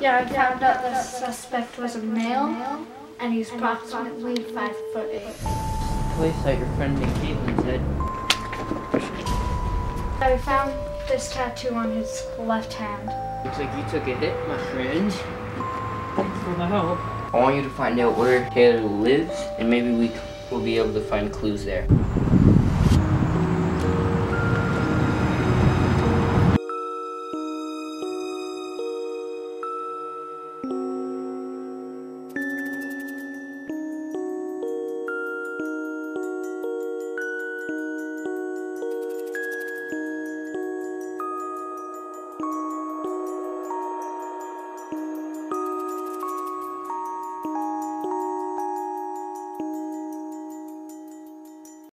Yeah, I found out the suspect was a male, and he's approximately five foot eight. Place that your friend named Caitlin said. I found this tattoo on his left hand. Looks like you took a hit, my friend. Thanks for the help. I want you to find out where Taylor lives, and maybe we will be able to find clues there.